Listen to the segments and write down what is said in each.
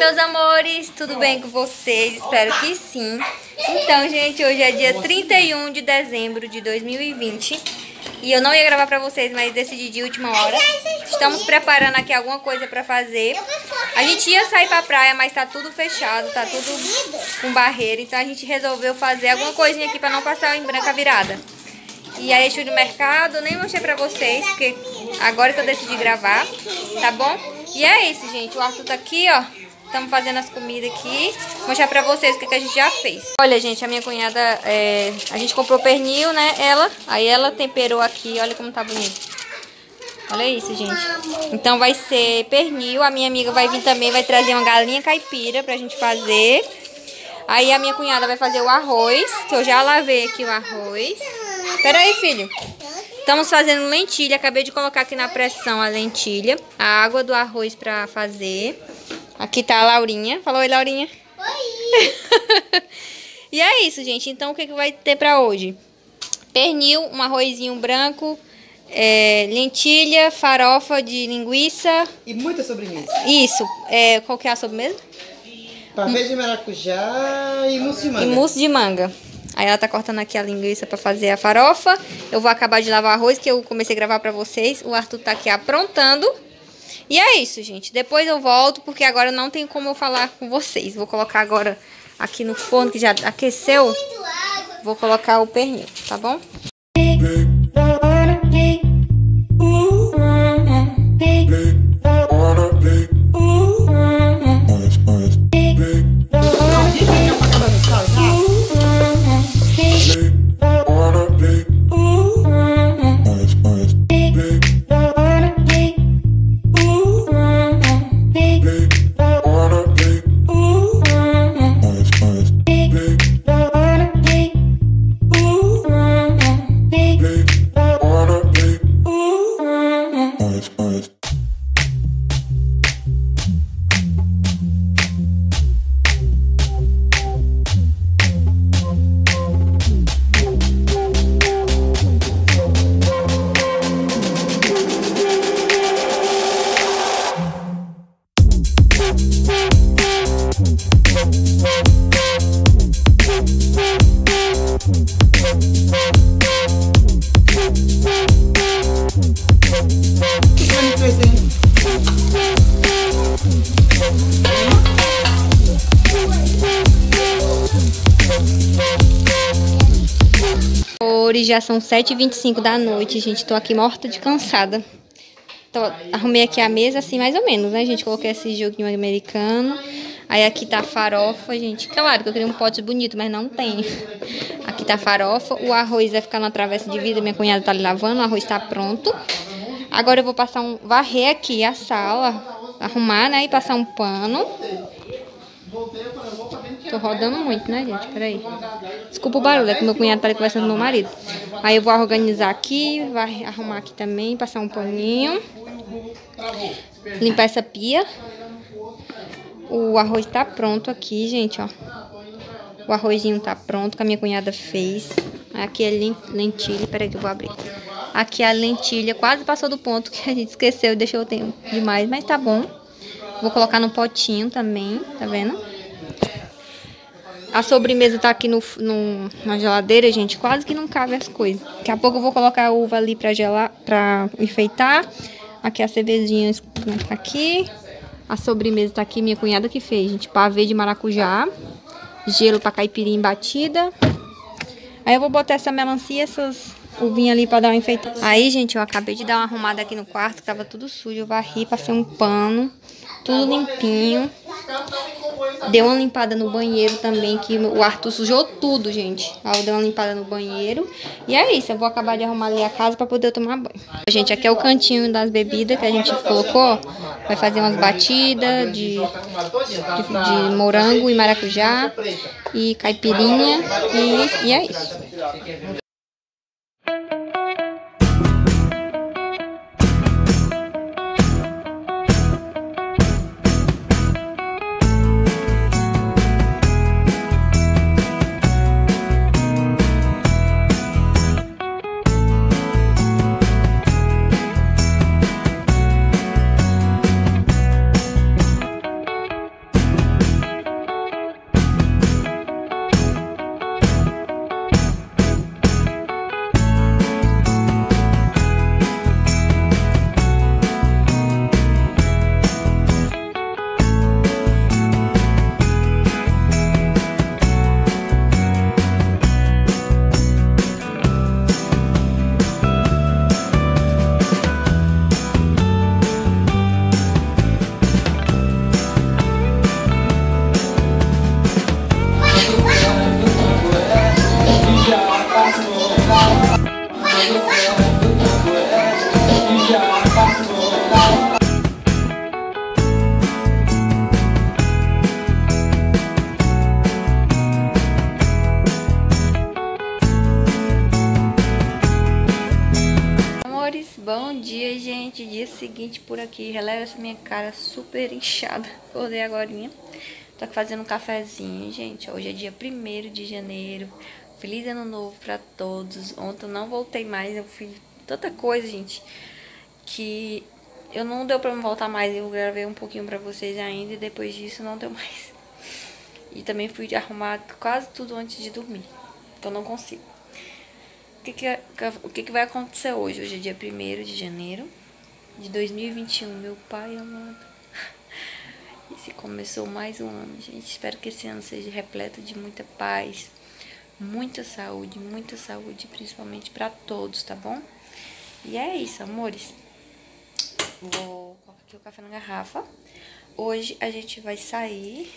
Meus amores, tudo bem com vocês? Espero que sim. Então, gente, hoje é dia 31 de dezembro de 2020 e eu não ia gravar pra vocês, mas decidi de última hora. Estamos preparando aqui alguma coisa pra fazer. A gente ia sair pra praia, mas tá tudo fechado, tá tudo com barreira, então a gente resolveu fazer alguma coisinha aqui pra não passar em branca virada. E aí eu no mercado, nem mostrei pra vocês, porque agora que eu decidi gravar, tá bom? E é isso, gente. O Arthur tá aqui, ó. Estamos fazendo as comidas aqui. Vou mostrar pra vocês o que, que a gente já fez. Olha, gente, a minha cunhada, é, a gente comprou pernil, né? Ela, aí ela temperou aqui. Olha como tá bonito. Olha isso, gente. Então vai ser pernil. A minha amiga vai vir também, vai trazer uma galinha caipira pra gente fazer. Aí a minha cunhada vai fazer o arroz, que eu já lavei aqui o arroz. Pera aí, filho. Estamos fazendo lentilha. Acabei de colocar aqui na pressão a lentilha. A água do arroz pra fazer. Aqui tá a Laurinha. Fala oi, Laurinha. Oi! e é isso, gente. Então, o que, que vai ter pra hoje? Pernil, um arrozinho branco, é, lentilha, farofa de linguiça. E muita sobremesa. Isso. É, qual que é a sobremesa? Pavê de maracujá e mousse de manga. E mousse de manga. Aí ela tá cortando aqui a linguiça pra fazer a farofa. Eu vou acabar de lavar arroz, que eu comecei a gravar pra vocês. O Arthur tá aqui aprontando. E é isso, gente. Depois eu volto, porque agora não tem como eu falar com vocês. Vou colocar agora aqui no forno, que já aqueceu. Vou colocar o pernil, tá bom? Hoje já são 7h25 da noite, gente. Tô aqui morta de cansada. Tô, arrumei aqui a mesa, assim, mais ou menos, né, gente? Coloquei esse joguinho americano. Aí aqui tá a farofa, gente. Claro que eu queria um pote bonito, mas não tem. Aqui tá a farofa. O arroz vai ficar na travessa de vida. Minha cunhada tá ali lavando. O arroz tá pronto. Agora eu vou passar um... Varrer aqui a sala. Arrumar, né? E passar um pano. Tô rodando muito, né, gente? Peraí. Desculpa o barulho, é que meu cunhado tá ali conversando com meu marido. Aí eu vou organizar aqui, vai arrumar aqui também, passar um paninho. Limpar essa pia. O arroz tá pronto aqui, gente, ó. O arrozinho tá pronto, que a minha cunhada fez. Aqui é lentilha, peraí que eu vou abrir. Aqui a lentilha quase passou do ponto que a gente esqueceu, deixou o tempo demais, mas tá bom. Vou colocar no potinho também, tá vendo? A sobremesa tá aqui no, no, na geladeira, gente. Quase que não cabe as coisas. Daqui a pouco eu vou colocar a uva ali pra, gelar, pra enfeitar. Aqui a cervejinha tá aqui. A sobremesa tá aqui, minha cunhada que fez, gente. Pavê de maracujá. Gelo pra caipirinha batida. Aí eu vou botar essa melancia essas uvinhas ali pra dar uma enfeitada. Aí, gente, eu acabei de dar uma arrumada aqui no quarto, tava tudo sujo. Eu varri, passei um pano. Tudo limpinho. Deu uma limpada no banheiro também, que o Arthur sujou tudo, gente. Aí eu dei uma limpada no banheiro. E é isso, eu vou acabar de arrumar ali a casa pra poder tomar banho. Gente, aqui é o cantinho das bebidas que a gente colocou. Vai fazer umas batidas de, de, de morango e maracujá. E caipirinha. E, e é isso. Seguinte por aqui. Releva essa minha cara super inchada. Acordei agora. Tô aqui fazendo um cafezinho, gente. Hoje é dia 1 de janeiro. Feliz ano novo pra todos. Ontem eu não voltei mais. Eu fiz tanta coisa, gente, que eu não deu pra me voltar mais. Eu gravei um pouquinho pra vocês ainda e depois disso não deu mais. E também fui arrumar quase tudo antes de dormir. Então não consigo. O que, que, o que, que vai acontecer hoje? Hoje é dia 1 de janeiro de 2021. Meu pai amado. E se começou mais um ano, gente. Espero que esse ano seja repleto de muita paz, muita saúde, muita saúde, principalmente para todos, tá bom? E é isso, amores. Vou colocar aqui o café na garrafa. Hoje a gente vai sair,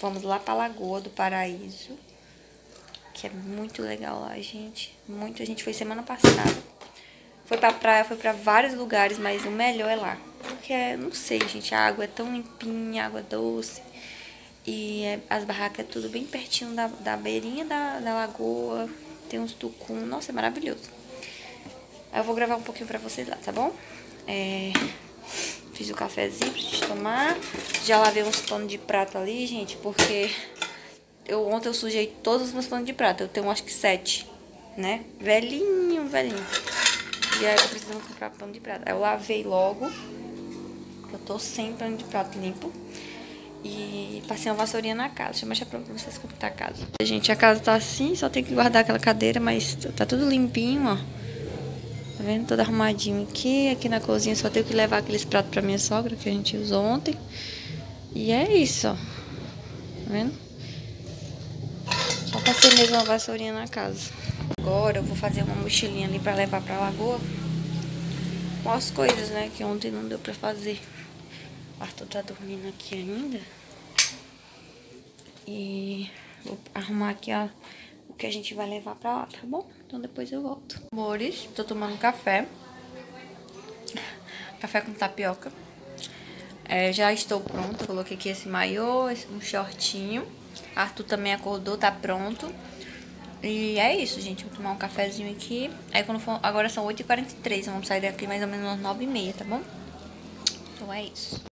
vamos lá pra Lagoa do Paraíso que é muito legal lá, gente. Muito, a gente foi semana passada. Foi pra praia, foi pra vários lugares, mas o melhor é lá. Porque, não sei, gente, a água é tão limpinha, água doce. E é, as barracas é tudo bem pertinho da, da beirinha da, da lagoa. Tem uns tucum. Nossa, é maravilhoso. Eu vou gravar um pouquinho pra vocês lá, tá bom? É, fiz o cafezinho pra gente tomar. Já lavei uns panos de prato ali, gente, porque eu, ontem eu sujei todos os meus panos de prata. Eu tenho acho que sete, né? Velhinho, velhinho. E aí eu preciso comprar pano de prata. Aí eu lavei logo. Eu tô sem pano de prato limpo. E passei uma vassourinha na casa. Deixa eu mostrar pra vocês como tá a casa. Gente, a casa tá assim, só tem que guardar aquela cadeira, mas tá tudo limpinho, ó. Tá vendo? Tudo arrumadinho aqui. Aqui na cozinha só tenho que levar aqueles pratos pra minha sogra que a gente usou ontem. E é isso, ó. Tá vendo? Só passei mesmo uma vassourinha na casa. Agora eu vou fazer uma mochilinha ali pra levar pra lagoa. Com as coisas, né, que ontem não deu pra fazer. O Arthur tá dormindo aqui ainda. E vou arrumar aqui, ó, o que a gente vai levar pra lá, tá bom? Então depois eu volto. Amores, tô tomando café. Café com tapioca. É, já estou pronta, coloquei aqui esse maiô, um shortinho. Arthur também acordou, tá pronto. E é isso, gente. Vou tomar um cafezinho aqui. Aí quando for. Agora são 8h43. Vamos sair daqui mais ou menos umas 9h30, tá bom? Então é isso.